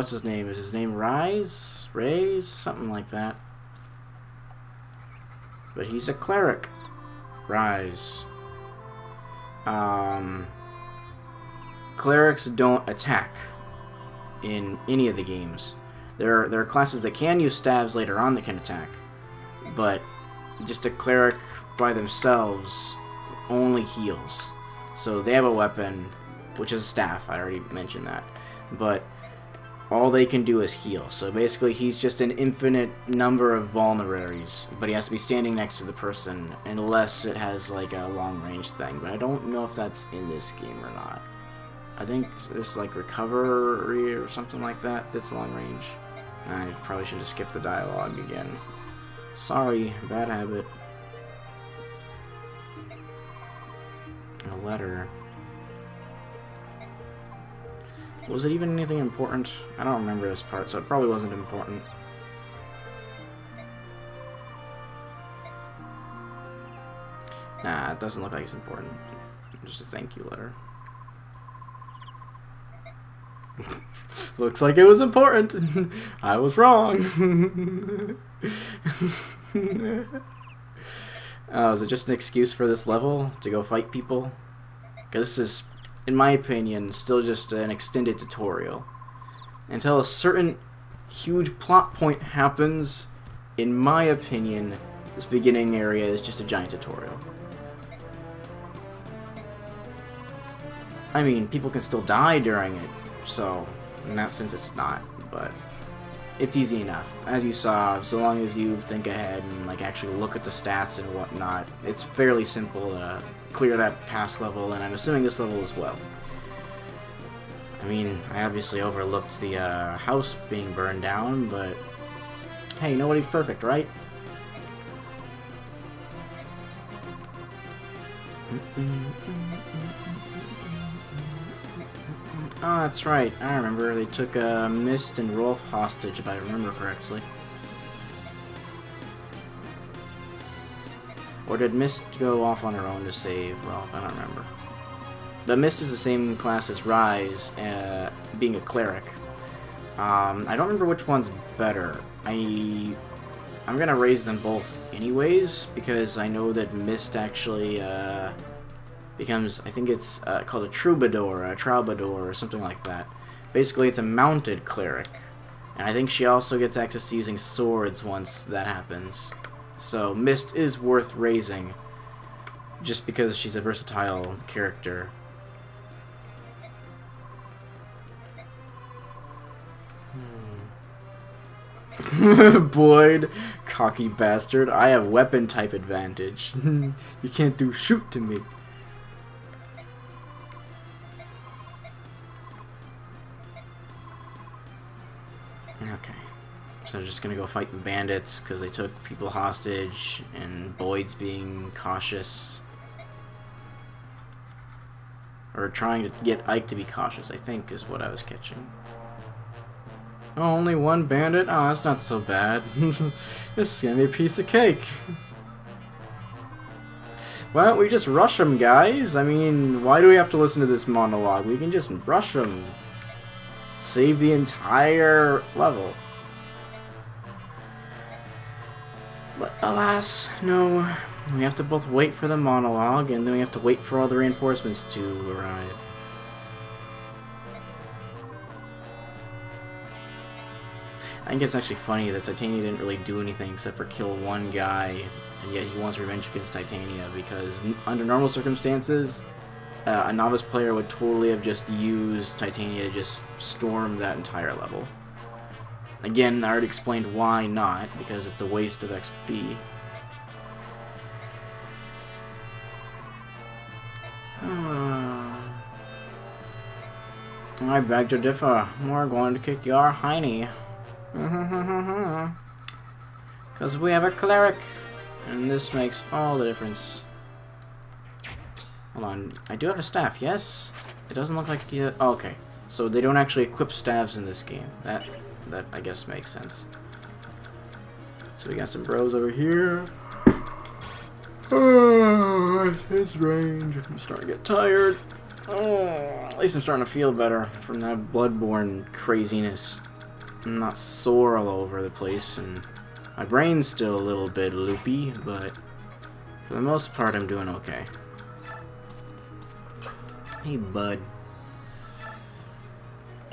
what's his name? Is his name Rise? Raise? Something like that. But he's a cleric. Rise. Um, clerics don't attack in any of the games. There are, there are classes that can use staves later on that can attack, but just a cleric by themselves only heals. So they have a weapon, which is a staff, I already mentioned that, but all they can do is heal. So basically he's just an infinite number of vulneraries, but he has to be standing next to the person unless it has like a long range thing, but I don't know if that's in this game or not. I think it's like recovery or something like that that's long range. I probably should have skipped the dialogue again. Sorry, bad habit. A letter. Was it even anything important? I don't remember this part, so it probably wasn't important. Nah, it doesn't look like it's important. Just a thank you letter. Looks like it was important. I was wrong. oh, is it just an excuse for this level to go fight people? Because this is, in my opinion, still just an extended tutorial. Until a certain huge plot point happens, in my opinion, this beginning area is just a giant tutorial. I mean, people can still die during it, so in that sense it's not, but it's easy enough. As you saw, so long as you think ahead and like actually look at the stats and whatnot, it's fairly simple to clear that past level, and I'm assuming this level as well. I mean, I obviously overlooked the uh, house being burned down, but hey, nobody's perfect, right? Oh, that's right. I remember. They took uh, Mist and Rolf hostage, if I remember correctly. Or did Mist go off on her own to save Rolf? I don't remember. But Mist is the same class as Rise, uh, being a cleric. Um, I don't remember which one's better. I, I'm gonna raise them both anyways, because I know that Mist actually, uh, becomes, I think it's uh, called a troubadour, a troubadour, or something like that. Basically, it's a mounted cleric. And I think she also gets access to using swords once that happens. So, Mist is worth raising, just because she's a versatile character. Hmm. Boyd, cocky bastard, I have weapon type advantage. you can't do shoot to me. Okay. So they're just gonna go fight the bandits because they took people hostage and Boyd's being cautious. Or trying to get Ike to be cautious, I think, is what I was catching. Oh, only one bandit? Oh, that's not so bad. this is gonna be a piece of cake. Why don't we just rush them, guys? I mean, why do we have to listen to this monologue? We can just rush them save the entire level. But alas, no. We have to both wait for the monologue, and then we have to wait for all the reinforcements to arrive. I think it's actually funny that Titania didn't really do anything except for kill one guy, and yet he wants revenge against Titania, because under normal circumstances, uh, a novice player would totally have just used Titania to just storm that entire level. Again, I already explained why not, because it's a waste of XP. Uh, I beg to differ. We're going to kick your hiney. Because we have a cleric. And this makes all the difference. Hold on. I do have a staff, yes? It doesn't look like... You... Oh, okay. So they don't actually equip staffs in this game. That, that I guess makes sense. So we got some bros over here. Uh, oh, his range. I'm starting to get tired. Oh, at least I'm starting to feel better from that Bloodborne craziness. I'm not sore all over the place, and my brain's still a little bit loopy, but for the most part, I'm doing okay. Hey, bud.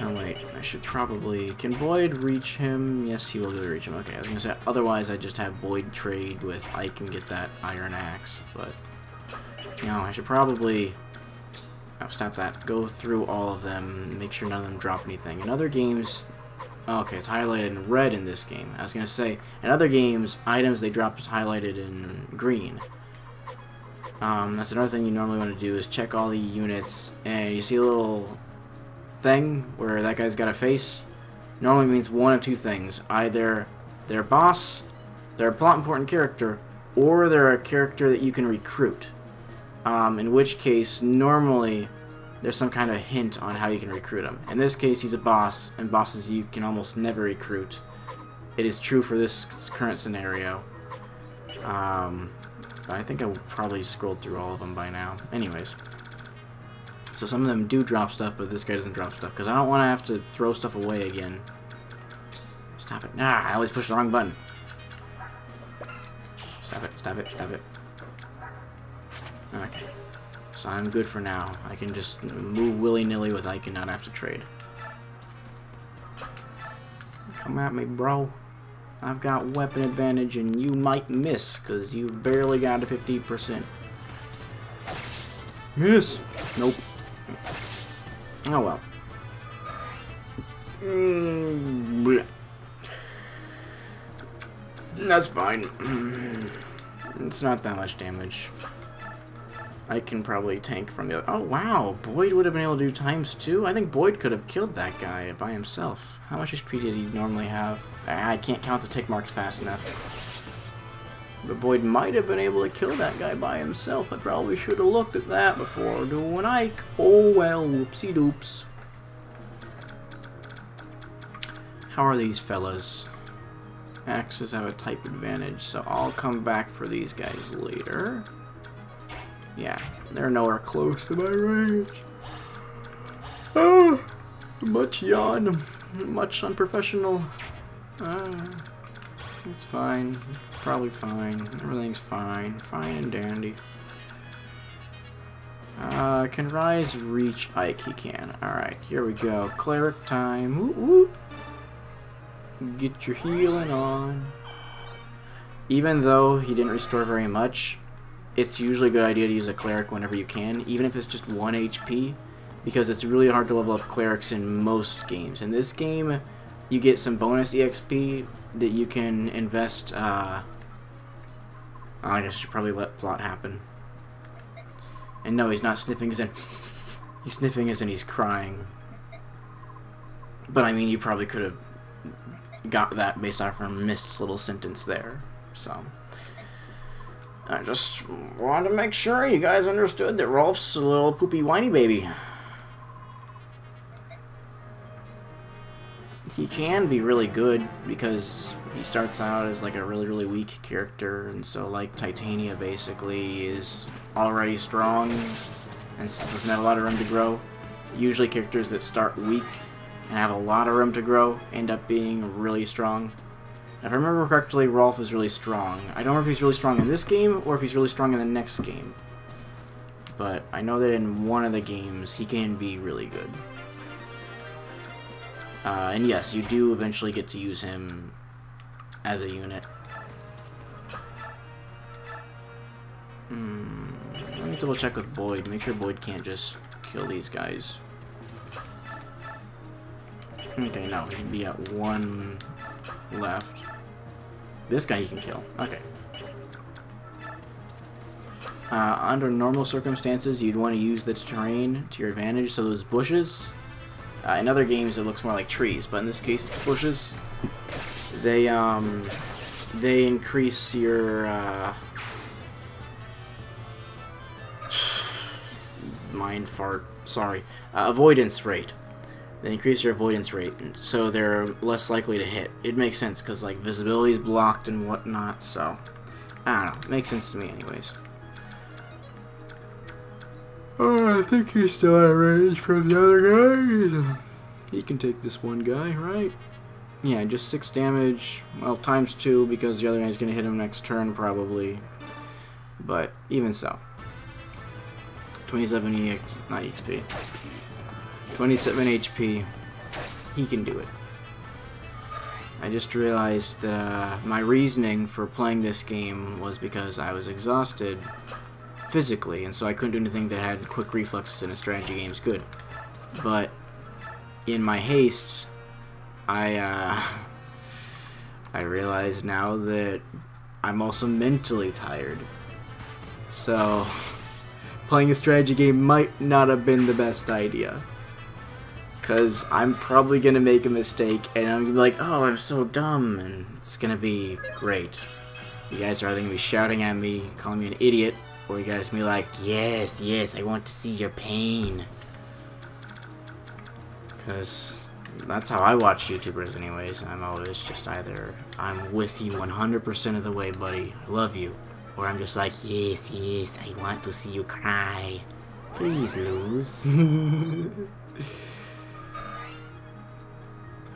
Oh, wait. I should probably... Can Boyd reach him? Yes, he will be able to reach him. Okay, I was going to say, otherwise I just have Boyd trade with Ike and get that Iron Axe, but... You know, I should probably... Oh, stop that. Go through all of them, make sure none of them drop anything. In other games... Oh, okay, it's highlighted in red in this game. I was going to say, in other games, items they drop is highlighted in green. Um, that's another thing you normally want to do is check all the units, and you see a little thing where that guy's got a face. Normally means one of two things: either they're a boss, they're a plot important character, or they're a character that you can recruit. Um, in which case, normally there's some kind of hint on how you can recruit him. In this case, he's a boss, and bosses you can almost never recruit. It is true for this current scenario. Um, I think I probably scrolled through all of them by now. Anyways. So some of them do drop stuff, but this guy doesn't drop stuff. Because I don't want to have to throw stuff away again. Stop it. Nah, I always push the wrong button. Stop it, stop it, stop it. Okay. So I'm good for now. I can just move willy-nilly with Ike and not have to trade. Come at me, bro. I've got weapon advantage and you might miss because you barely got a 50%. Miss! Nope. Oh well. Mm, That's fine. It's not that much damage. I can probably tank from the other. Oh, wow. Boyd would have been able to do times two. I think Boyd could have killed that guy by himself. How much HP did he normally have? Ah, I can't count the tick marks fast enough. But Boyd might have been able to kill that guy by himself. I probably should have looked at that before doing Ike. Oh well, whoopsie doops. How are these fellas? Axes have a type advantage, so I'll come back for these guys later. Yeah, they're nowhere close to my range. Oh, much yawn, much unprofessional. Uh, it's fine. Probably fine. Everything's fine. Fine and dandy. Uh, can Rise reach Ike? He can. Alright, here we go. Cleric time. Woo. Get your healing on. Even though he didn't restore very much, it's usually a good idea to use a cleric whenever you can, even if it's just 1 HP, because it's really hard to level up clerics in most games. In this game, you get some bonus EXP that you can invest, uh, Oh, I guess I should probably let plot happen. And no, he's not sniffing as in, he's sniffing as in he's crying. But I mean, you probably could have got that based off her Mist's little sentence there, so... I just wanted to make sure you guys understood that Rolf's a little poopy whiny baby. He can be really good because he starts out as like a really really weak character and so like Titania basically is already strong and doesn't have a lot of room to grow. Usually characters that start weak and have a lot of room to grow end up being really strong. If I remember correctly, Rolf is really strong. I don't know if he's really strong in this game or if he's really strong in the next game. But I know that in one of the games, he can be really good. Uh, and yes, you do eventually get to use him as a unit. Hmm, let me double check with Boyd. Make sure Boyd can't just kill these guys. Okay, no, he can be at one left. This guy he can kill. Okay. Uh, under normal circumstances, you'd want to use the terrain to your advantage. So those bushes, uh, in other games it looks more like trees, but in this case it's bushes. They um, they increase your uh, mind fart. Sorry, uh, avoidance rate they increase your avoidance rate, so they're less likely to hit. It makes sense, because, like, visibility is blocked and whatnot, so... I don't know. It makes sense to me, anyways. Oh, I think he's still out of range from the other guys. He can take this one guy, right? yeah, just 6 damage. Well, times 2 because the other guy's going to hit him next turn probably. But even so. 27 EX, not XP. 27 HP. He can do it. I just realized that uh, my reasoning for playing this game was because I was exhausted physically, and so I couldn't do anything that had quick reflexes in a strategy game's good. But in my haste, I uh, I realize now that I'm also mentally tired. So playing a strategy game might not have been the best idea. Because I'm probably going to make a mistake, and I'm to be like, oh, I'm so dumb, and it's going to be great. You guys are either to be shouting at me, calling me an idiot, or you guys be like, yes, yes, I want to see your pain. Because that's how I watch YouTubers anyways. I'm always just either, I'm with you 100% of the way, buddy, I love you. Or I'm just like, yes, yes, I want to see you cry. Please lose.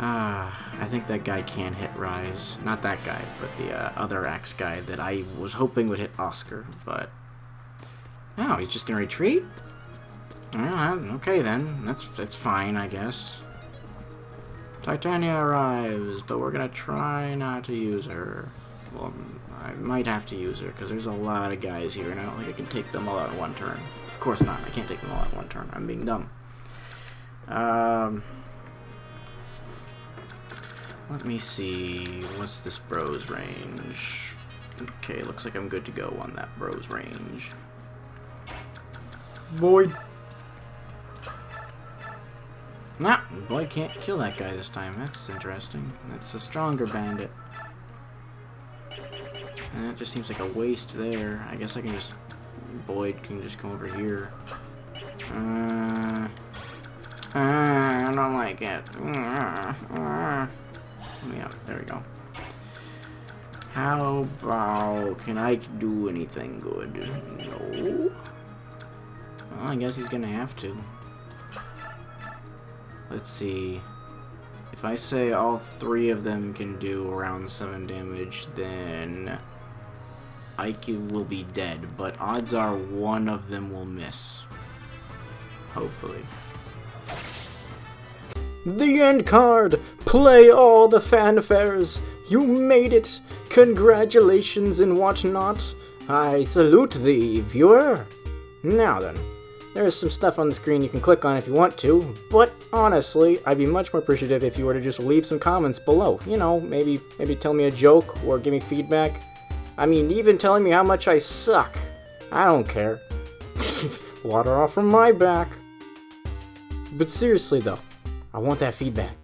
Ah, I think that guy can hit Rise. Not that guy, but the uh, other axe guy that I was hoping would hit Oscar, but... No, he's just gonna retreat? okay then, that's, that's fine, I guess. Titania arrives, but we're gonna try not to use her. Well, I might have to use her, because there's a lot of guys here, and I don't think I can take them all at one turn. Of course not, I can't take them all at one turn. I'm being dumb. Um... Let me see, what's this bros range? Okay, looks like I'm good to go on that bros range. Boyd! Nah, Boyd can't kill that guy this time. That's interesting. That's a stronger bandit. And that just seems like a waste there. I guess I can just... Boyd can just come over here. Uh, uh, I don't like it. Uh, uh. Yeah, there we go. How about, can I do anything good? No. Well, I guess he's gonna have to. Let's see. If I say all three of them can do around 7 damage, then Ike will be dead, but odds are one of them will miss. Hopefully. The end card! Play all the fanfares! You made it! Congratulations and whatnot! I salute thee, viewer! Now then, there's some stuff on the screen you can click on if you want to, but honestly, I'd be much more appreciative if you were to just leave some comments below. You know, maybe maybe tell me a joke or give me feedback. I mean, even telling me how much I suck. I don't care. Water off from my back. But seriously though, I want that feedback.